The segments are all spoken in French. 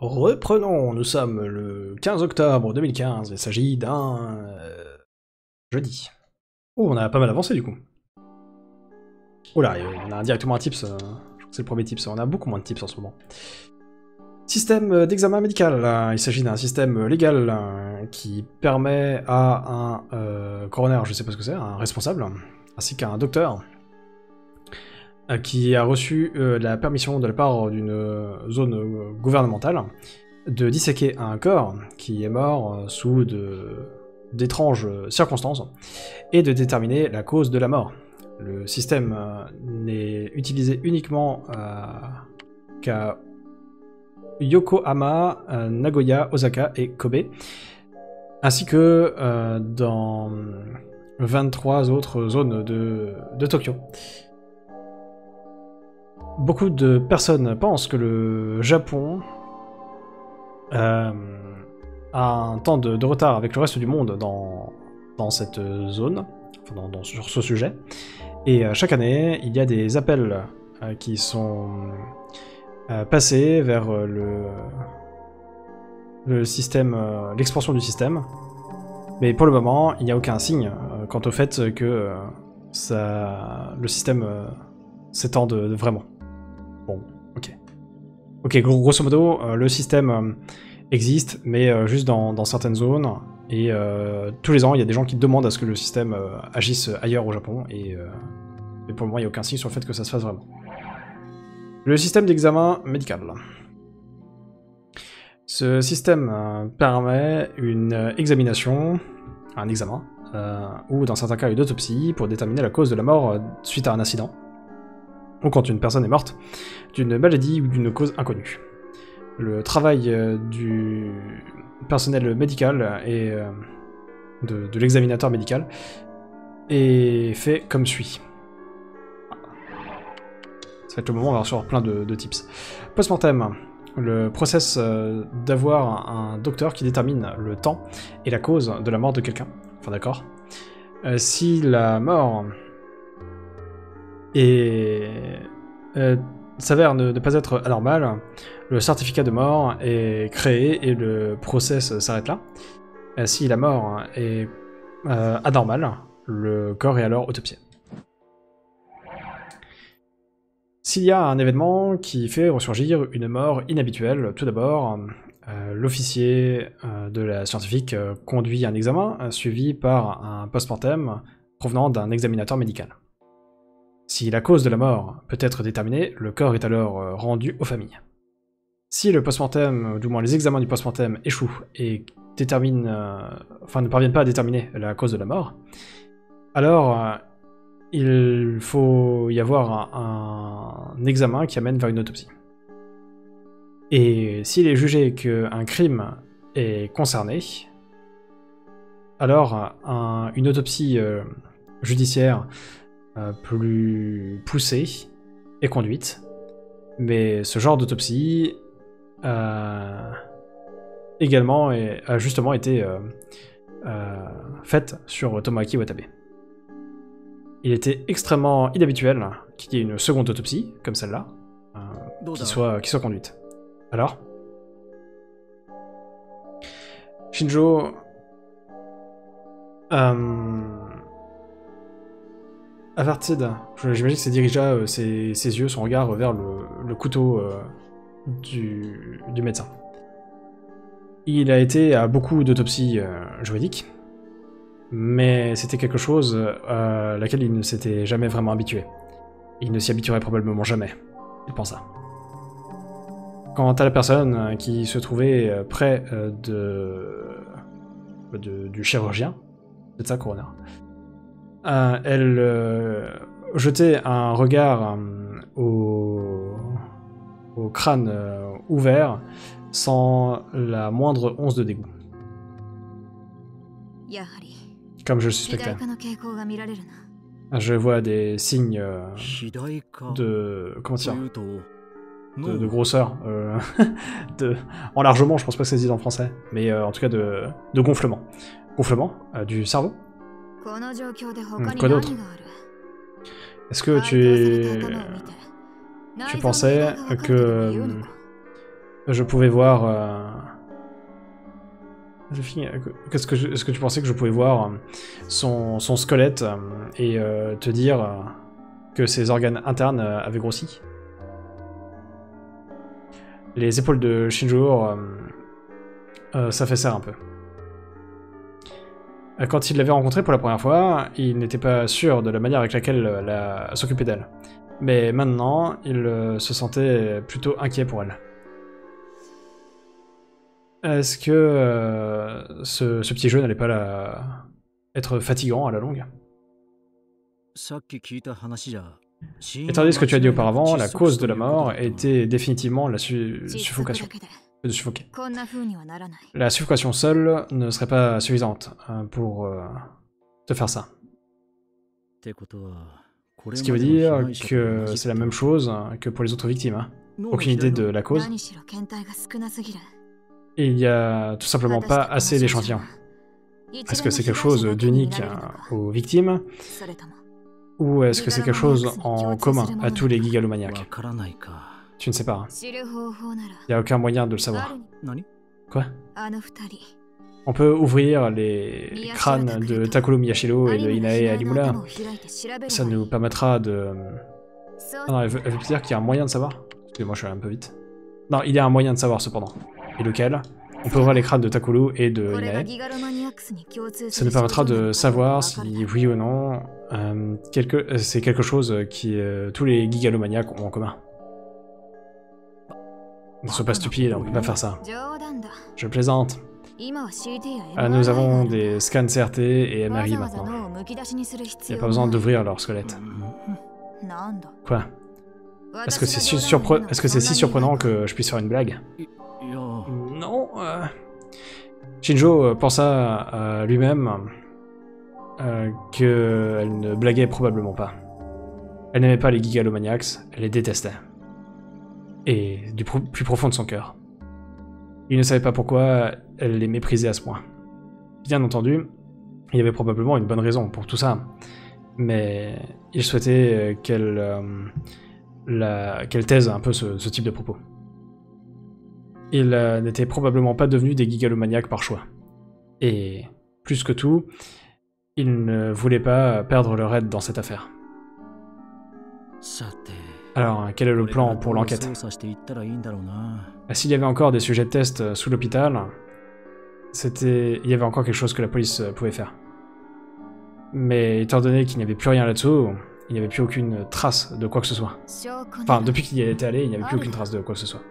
Reprenons, nous sommes le 15 octobre 2015, il s'agit d'un... euh, jeudi. Oh, on a pas mal avancé du coup. Oh là, on a directement un tips, euh, c'est le premier tips, on a beaucoup moins de tips en ce moment. Système d'examen médical, euh, il s'agit d'un système légal euh, qui permet à un euh, coroner, je sais pas ce que c'est, un responsable, ainsi qu'à un docteur, euh, qui a reçu euh, la permission de la part d'une euh, zone euh, gouvernementale de disséquer un corps qui est mort euh, sous d'étranges euh, circonstances et de déterminer la cause de la mort. Le système euh, n'est utilisé uniquement euh, qu'à Yokohama, euh, Nagoya, Osaka et Kobe, ainsi que euh, dans 23 autres zones de, de Tokyo. Beaucoup de personnes pensent que le Japon euh, a un temps de, retard avec le reste du monde dans, cette zone, enfin dans- sur ce sujet. Et euh, chaque année, il y a des appels euh, qui sont passés vers le, le système, l'expansion du système. Mais pour le moment, il n'y a aucun signe quant au fait que le système s'étende vraiment. Ok. Ok, gros- grosso modo, euh, le système euh, existe, mais euh, juste dans, certaines zones. Et tous les ans, il y a des gens qui demandent à ce que le système agisse ailleurs au Japon. Et, pour le moment, il n'y a aucun signe sur le fait que ça se fasse vraiment. Le système d'examen médical. Ce système permet une examination, un examen, ou dans certains cas une autopsie pour déterminer la cause de la mort suite à un accident, ou quand une personne est morte d'une maladie ou d'une cause inconnue. Le travail euh, du personnel médical et euh, de, l'examinateur médical est fait comme suit. Ça va être le moment on va recevoir plein de, de tips. Post-mortem, le process euh, d'avoir un docteur qui détermine le temps et la cause de la mort de quelqu'un. Enfin d'accord. Si la mort est euh, s'avère ne, pas être anormale, le certificat de mort est créé et le process s'arrête là. Euh, si la mort est euh, anormale, le corps est alors autopsié. S'il y a un événement qui fait ressurgir une mort inhabituelle, tout d'abord, l'officier de la scientifique conduit un examen suivi par un post-mortem provenant d'un examinateur médical. Si la cause de la mort peut être déterminée, le corps est alors euh, rendu aux familles. Si le post-mortem, ou du moins les examens du post-mortem échouent et déterminent, euh, enfin ne parviennent pas à déterminer la cause de la mort, alors euh, il faut y avoir un, examen qui amène vers une autopsie. Et s'il est jugé qu'un crime est concerné, alors un- une autopsie judiciaire euh, plus poussée est conduite. Mais ce genre d'autopsie euh, également est- a justement été euh, faite sur Tomoaki Watabe. Il était extrêmement inhabituel qu'il y ait une seconde autopsie, comme celle-là, qui, soit, qui soit conduite. Alors? Shinjo... Euh... Avertid, j'imagine que c'est dirigea euh, ses, yeux, son regard vers le, couteau euh, du, médecin. Il a été à beaucoup d'autopsies euh, juridiques, mais c'était quelque chose à laquelle il ne s'était jamais vraiment habitué. Il ne s'y habituerait probablement jamais, il pensa. Quant à la personne qui se trouvait près de- du chirurgien, c'est ça, coroner, euh, elle euh, jetait un regard euh, au, crâne ouvert sans la moindre once de dégoût. Comme je le suspectais. Je vois des signes de... Comment dire de, grosseur. En largement, je pense pas que ça se dise en français, mais en tout cas de, gonflement. Gonflement du cerveau Hmm, hmm, quoi d'autre Est-ce que tu. Tu pensais euh, que euh, je pouvais voir... Euh, qu'est-ce que tu pensais que je pouvais voir son, son squelette et te dire que ses organes internes avaient grossi? Les épaules de Shinjo, euh, ça fait ça un peu. Quand il l'avait rencontrée pour la première fois, il n'était pas sûr de la manière avec laquelle elle s'occupait d'elle. Mais maintenant, il euh, se sentait plutôt inquiet pour elle. Est-ce que euh, ce, petit jeu n'allait pas être fatigant à la longue? Et tandis ce que tu as dit auparavant, la cause de la mort était définitivement la suffocation. De suffoquer. La suffocation seule ne serait pas suffisante euh, pour te faire ça. Ce qui veut dire que c'est la même chose que pour les autres victimes. Hein. Aucune idée de la cause. Et il y a tout simplement pas assez d'échantillons. Est-ce que c'est quelque chose d'unique aux victimes? Ou est-ce que c'est quelque chose en commun à tous les gigalomaniacs Tu ne sais pas. Il n'y a aucun moyen de le savoir. Quoi? On peut ouvrir les crânes de Takuro Miyashiro et de Inae Alimura. Ça nous permettra de... Ah non, elle veut, dire qu'il y a un moyen de savoir Excusez-moi, je suis un peu vite. Non, il y a un moyen de savoir cependant. Et lequel? On peut ouvrir les crânes de Takuro et de Inae. Ça nous permettra de savoir si, oui ou non, euh, quelque... c'est quelque chose qui euh, tous les gigalomaniacs ont en commun. Ne sois pas stupide, on peut pas faire ça. Je plaisante. Ah, nous avons des scans CRT et MRI maintenant. Il n'y a pas besoin d'ouvrir leur squelette. Quoi Est-ce que c'est si, Est -ce si, surprenant que je puisse faire une blague Non. Euh... Shinjo pensa à lui-même euh, qu'elle ne blaguait probablement pas. Elle n'aimait pas les gigalomaniacs, elle les détestait. Et du plus profond de son cœur. Il ne savait pas pourquoi elle les méprisait à ce point. Bien entendu, il y avait probablement une bonne raison pour tout ça, mais il souhaitait euh, qu'elle euh, taise un peu ce, type de propos. Il euh, n'était probablement pas devenu des gigalomaniacs par choix. Et, plus que tout, il ne voulait pas perdre leur aide dans cette affaire. Alors, quel est le plan pour l'enquête bah, S'il y avait encore des sujets de test euh, sous l'hôpital, c'était, il y avait encore quelque chose que la police euh, pouvait faire. Mais étant donné qu'il n'y avait plus rien là-dessous, il n'y avait plus aucune trace de quoi que ce soit. Enfin, depuis qu'il y était allé, il n'y avait plus aucune trace de quoi que ce soit.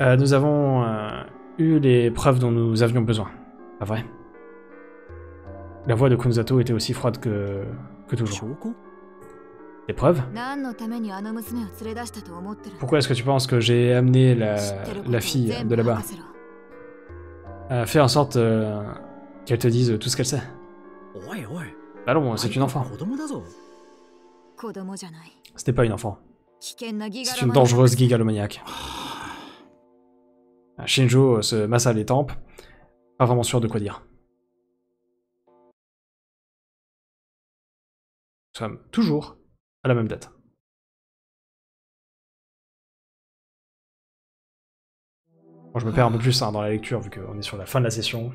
Euh, nous avons eu les preuves dont nous avions besoin. Pas vrai? La voix de Kunzato était aussi froide que, que toujours. Des preuves? Pourquoi est-ce que tu penses que j'ai amené la, la fille de là-bas? Euh, Fais en sorte euh, qu'elle te dise tout ce qu'elle sait. Allons, c'est une enfant. C'était pas une enfant. C'est une dangereuse gigalomaniaque. Shinjo se massa les tempes, pas vraiment sûr de quoi dire. Nous sommes toujours à la même date. Bon, je me perds un peu plus hein, dans la lecture vu qu'on est sur la fin de la session.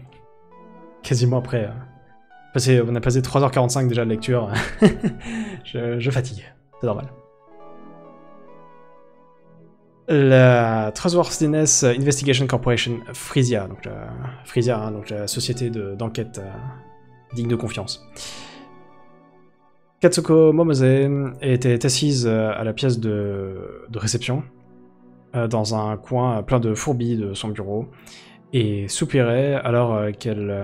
Quasiment après. Euh, on a passé 3h45 déjà de lecture. je, fatigue. C'est normal. La Trustworthiness Investigation Corporation Frisia, donc la, Frisia, hein, donc la société d'enquête euh, digne de confiance. Katsuko Momose était assise euh, à la pièce de, réception, euh, dans un coin plein de fourbis de son bureau, et soupirait alors euh, qu'elle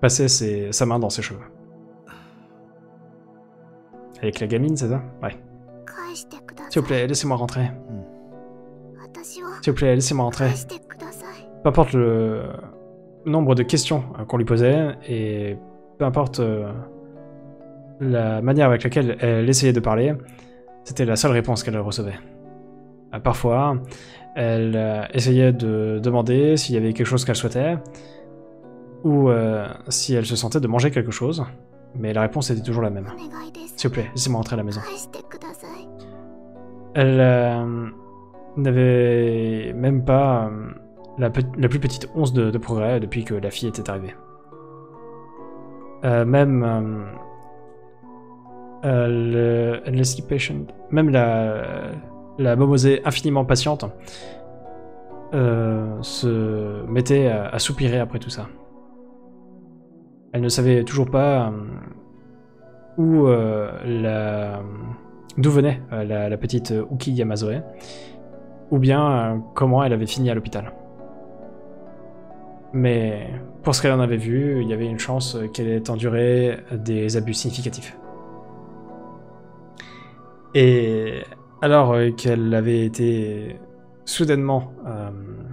passait sa main dans ses cheveux. Avec la gamine, c'est ça? Ouais. S'il vous plaît, laissez-moi rentrer. S'il vous plaît, laissez-moi rentrer. Peu importe le nombre de questions qu'on lui posait, et peu importe la manière avec laquelle elle essayait de parler, c'était la seule réponse qu'elle recevait. Euh, parfois, elle euh, essayait de demander s'il y avait quelque chose qu'elle souhaitait, ou euh, si elle se sentait de manger quelque chose, mais la réponse était toujours la même. S'il vous plaît, laissez-moi entrer à la maison. Elle n'avait même pas la, plus petite once de, progrès depuis que la fille était arrivée. Même euh, même la, la infiniment patiente se mettait à, soupirer après tout ça. Elle ne savait toujours pas la d'où venait la, petite Uki Yamazoe ou bien euh, comment elle avait fini à l'hôpital. Mais pour ce qu'elle en avait vu, il y avait une chance qu'elle ait enduré des abus significatifs. Et alors qu'elle avait été soudainement euh,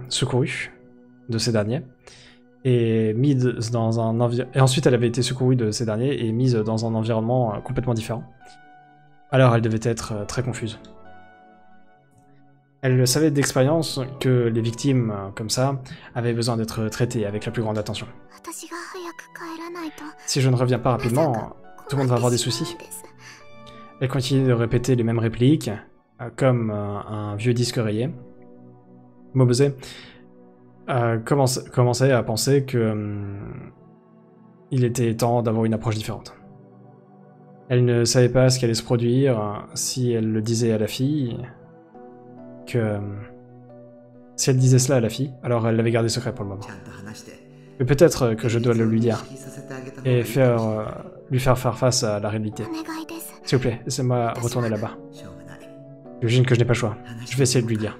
secourue de ces derniers, et mise dans un et ensuite elle avait été secourue de ces derniers et mise dans un environnement complètement différent. Alors elle devait être très confuse. Elle savait d'expérience que les victimes, euh, comme ça, avaient besoin d'être traitées avec la plus grande attention. Si je ne reviens pas rapidement, tout le monde va avoir des soucis. Elle continue de répéter les mêmes répliques, euh, comme euh, un vieux disque rayé. Mobose commençait à penser que hum, il était temps d'avoir une approche différente. Elle ne savait pas ce qui allait se produire si elle le disait à la fille, que euh, si elle disait cela à la fille, alors elle l'avait gardé secret pour le moment. Mais peut-être que je dois le lui dire et euh, lui faire faire face à la réalité. S'il vous plaît, laissez-moi retourner là-bas. J'imagine que je n'ai pas le choix. Je vais essayer de lui dire.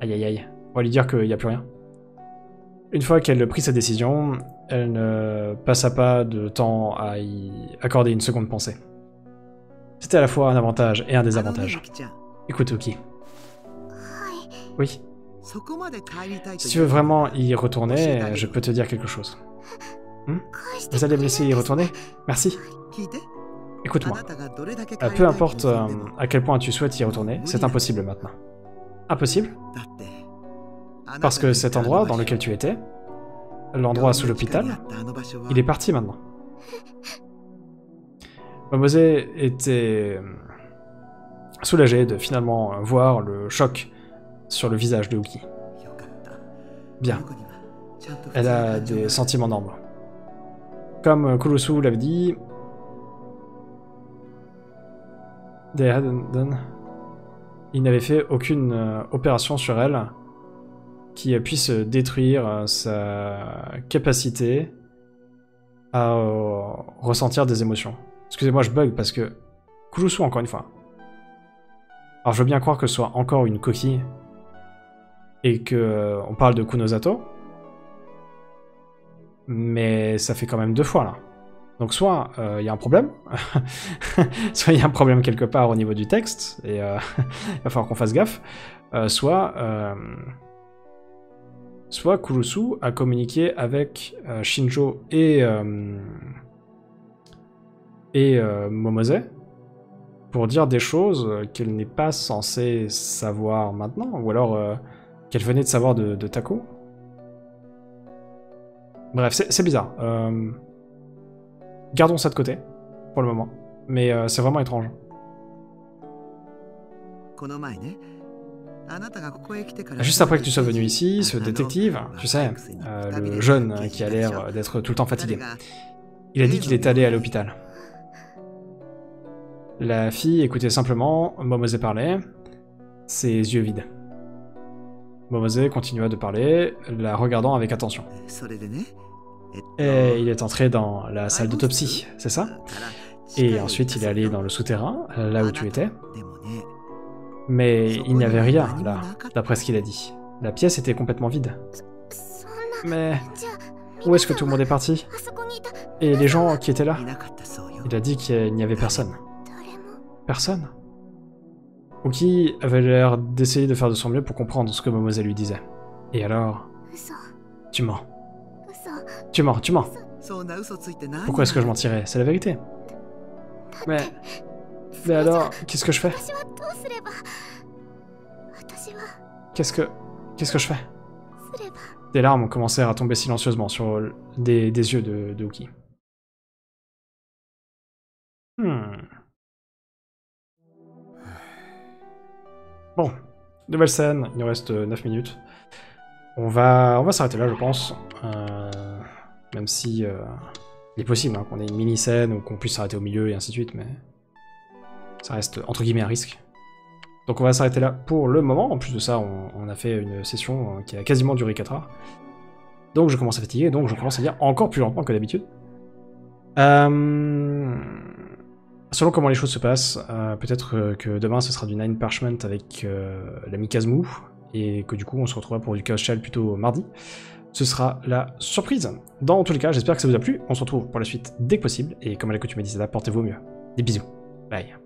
Aïe aïe aïe. On va lui dire qu'il n'y a plus rien. Une fois qu'elle prit sa décision, elle ne passa pas de temps à y accorder une seconde pensée. C'était à la fois un avantage et un désavantage. Écoute, Oki. Oui. Si tu veux vraiment y retourner, je peux te dire quelque chose. Hmm? Vous allez me laisser y retourner? Merci. Écoute-moi. Euh, peu importe euh, à quel point tu souhaites y retourner, c'est impossible maintenant. Impossible Parce que cet endroit dans lequel tu étais, l'endroit sous l'hôpital, il est parti maintenant. Mamose était soulagé de finalement voir le choc sur le visage de Uki. Bien. Elle a des sentiments normaux. Comme Kurusu l'avait dit, il n'avait fait aucune euh, opération sur elle qui puisse détruire sa capacité à euh, ressentir des émotions. Excusez-moi, je bug parce que Kurusu, encore une fois, alors je veux bien croire que ce soit encore une coquille et que euh, on parle de Kunosato, mais ça fait quand même deux fois là. Donc soit il euh, y a un problème, soit il y a un problème quelque part au niveau du texte, et euh, il va falloir qu'on fasse gaffe, soit, soit Kurusu a communiqué avec Shinjo et, et Momose, pour dire des choses qu'elle n'est pas censée savoir maintenant, ou alors euh, qu'elle venait de savoir de, de Taco. Bref, c'est bizarre. Euh, gardons ça de côté, pour le moment. Mais euh, c'est vraiment étrange. Juste après que tu sois venu ici, ce détective, tu sais, le jeune qui a l'air d'être tout le temps fatigué, il a dit qu'il est allé à l'hôpital. La fille écoutait simplement Momose parler, ses yeux vides. Momose continua de parler, la regardant avec attention. Et il est entré dans la salle d'autopsie, c'est ça? Et ensuite il est allé dans le souterrain, là où tu étais. Mais il n'y avait rien là, d'après ce qu'il a dit. La pièce était complètement vide. Mais où est-ce que tout le monde est parti? Et les gens qui étaient là? Il a dit qu'il n'y avait personne. Personne? Oki avait l'air d'essayer de faire de son mieux pour comprendre ce que Momose lui disait. Et alors? Tu mens. Tu mens, tu mens. Pourquoi est-ce que je mentirais? C'est la vérité. Mais... Mais alors, qu'est-ce que je fais? Qu'est-ce que... Qu'est-ce que je fais? Des larmes commencèrent à tomber silencieusement sur des, des yeux de, de. Hmm. Bon, nouvelle scène, il nous reste 9 minutes. On va, on va s'arrêter là, je pense. Euh, même si euh, il est possible hein, qu'on ait une mini-scène ou qu'on puisse s'arrêter au milieu et ainsi de suite, mais ça reste entre guillemets un risque. Donc on va s'arrêter là pour le moment. En plus de ça, on, a fait une session euh, qui a quasiment duré 4 heures. Donc je commence à fatiguer, donc je commence à dire encore plus lentement que d'habitude. Euh... Selon comment les choses se passent, euh, peut-être que demain ce sera du Nine Parchment avec l'ami Kazmu, et que du coup on se retrouvera pour du Chaos Shell plutôt mardi. Ce sera la surprise. Dans tous les cas, j'espère que ça vous a plu. On se retrouve pour la suite dès que possible, et comme à l'accoutumée d'ici là, portez-vous mieux. Des bisous. Bye.